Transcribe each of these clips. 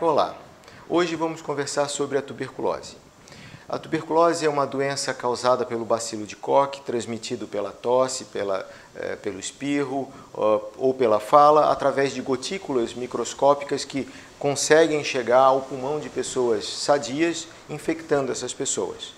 Olá, hoje vamos conversar sobre a tuberculose. A tuberculose é uma doença causada pelo bacilo de Koch, transmitido pela tosse, pela, eh, pelo espirro ou pela fala, através de gotículas microscópicas que conseguem chegar ao pulmão de pessoas sadias, infectando essas pessoas.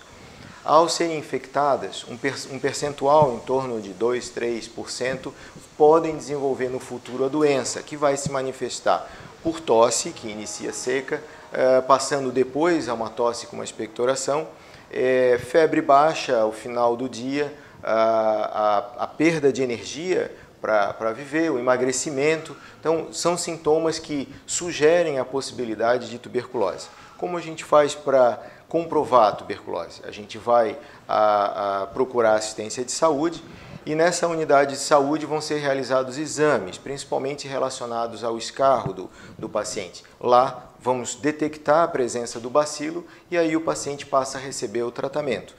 Ao serem infectadas, um percentual em torno de 2, 3% podem desenvolver no futuro a doença, que vai se manifestar por tosse, que inicia seca, eh, passando depois a uma tosse com uma expectoração, é, febre baixa ao final do dia, a, a perda de energia para viver, o emagrecimento. Então, são sintomas que sugerem a possibilidade de tuberculose. Como a gente faz para comprovar a tuberculose? A gente vai a, a procurar assistência de saúde e nessa unidade de saúde vão ser realizados exames, principalmente relacionados ao escarro do, do paciente. Lá vamos detectar a presença do bacilo e aí o paciente passa a receber o tratamento.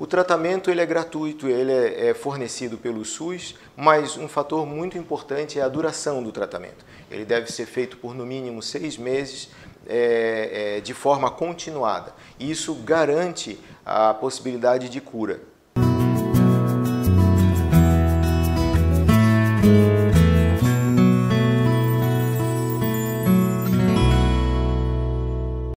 O tratamento ele é gratuito, ele é, é fornecido pelo SUS, mas um fator muito importante é a duração do tratamento. Ele deve ser feito por no mínimo seis meses é, é, de forma continuada. Isso garante a possibilidade de cura.